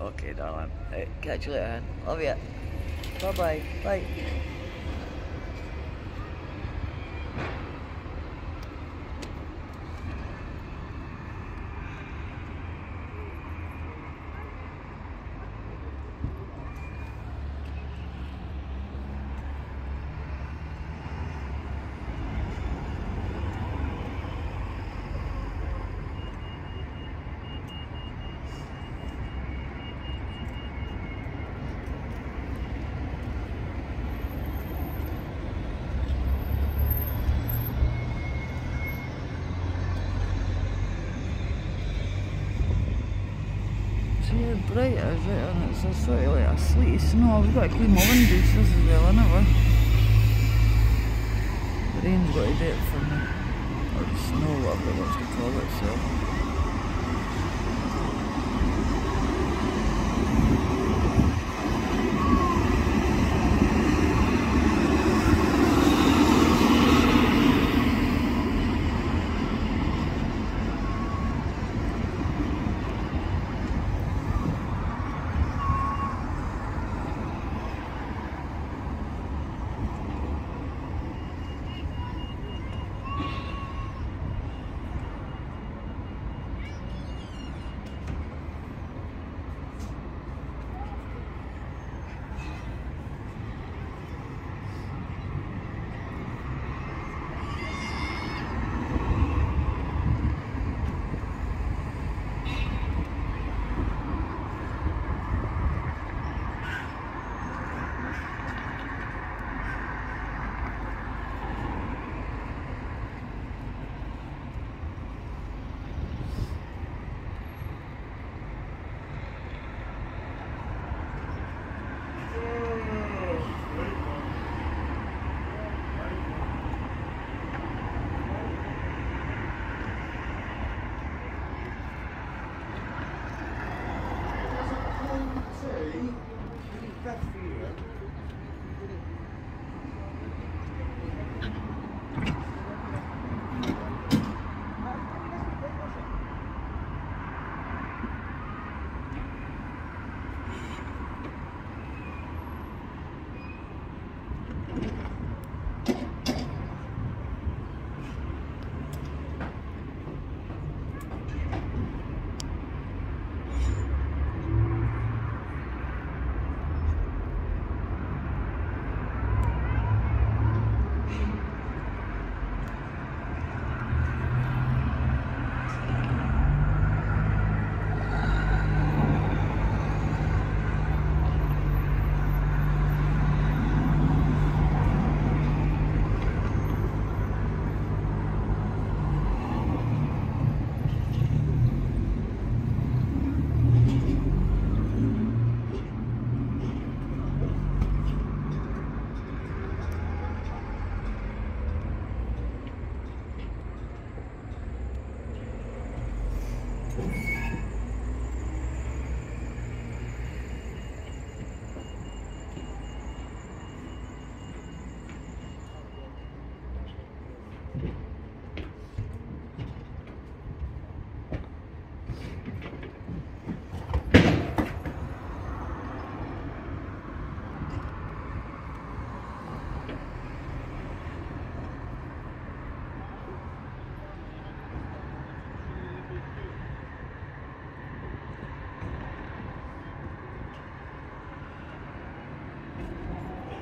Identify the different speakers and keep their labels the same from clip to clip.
Speaker 1: Okay, darling. Hey, catch you later. Love you. Bye-bye. Bye. It's really bright as it and it's a sort of like a sleety snow. We've got to clean my windows as well, haven't? The rain's got to do it for me. Or the snow, whatever it wants to call it, so. 박스예요.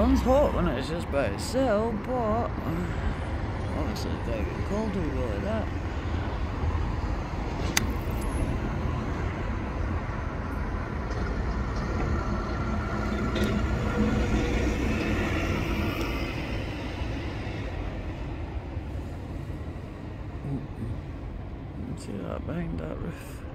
Speaker 1: Sun's hot when it's just by itself, but obviously it's going to get colder like that. Mm. See that bang that roof.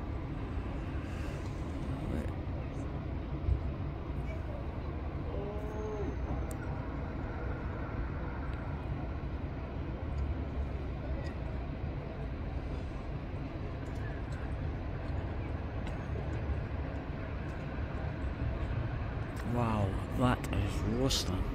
Speaker 1: Wow, that is roasting.